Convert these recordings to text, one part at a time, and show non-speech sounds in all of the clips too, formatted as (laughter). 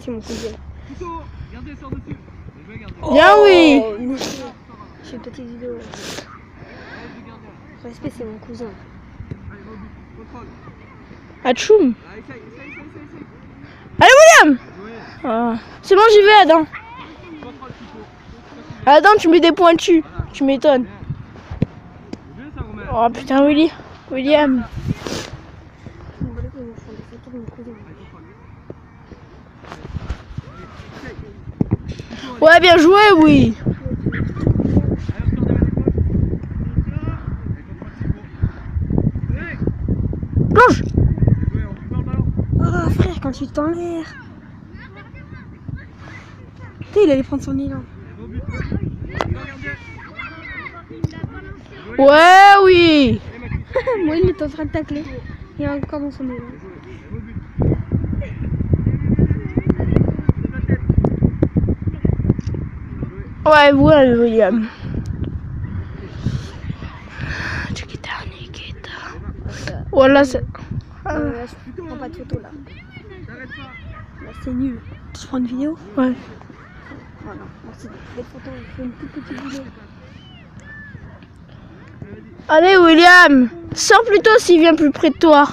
C'est mon cousin. Tout haut, gardez, sors dessus. Je vais garder. Bien, oui. Oh, monsieur. Je fais une petite vidéo. Respect, c'est mon cousin. Atchoum. Essaye, essaye, essaye, essaye, essaye. Allez, William. Ah. C'est bon, j'y vais, Adam. Adam, tu mets des points dessus. Tu m'étonnes. Oh putain, Willy. William. Je me rappelle qu'ils me font des photos de mon cousin. Ouais, bien joué, oui. Plonge. Oh, frère, quand tu t'en l'air. Il allait prendre son élan. Ouais, oui. (laughs) Moi, il est en train de tacler. Il est encore dans son élan. Ouais, ouais, William. Nikita. Voilà, c'est. Euh, là, je prends pas de photo là. Là, c'est nul. Tu prends une vidéo Ouais. Voilà. Merci. Des photos, je fais une toute petite vidéo. Allez, William. Sors plutôt s'il vient plus près de toi.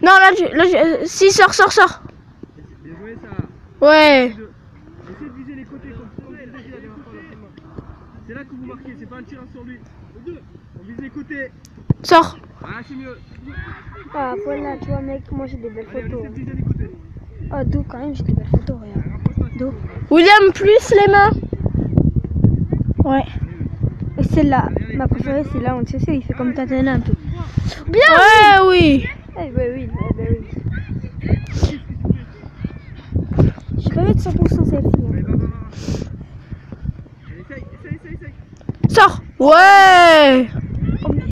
Non, là, tu- là, tu- euh, si, sors, sors, sors. Bien joué, ça. Ouais. Essayez de viser les côtés comme comme vous avez dit la dernière fois, l'entraînement. C'est là que vous marquez, c'est pas un tir sur lui. Le deux, on vise les côtés. Sors. Ah, c'est mieux. Ah, voilà, tu vois, mec, moi j'ai des belles Allez, photos. Ah, d'où quand même, j'ai des belles photos, regarde. William, plus les mains. Ouais. Et celle-là, ma préférée, c'est là, on sait, il fait comme Tatana un peu. Bien. Ouais, oui. Eh ben oui, eh ben oui. J'ai pas vu de 100% selfie. Hein. Va, va, va. Allez, Essaye,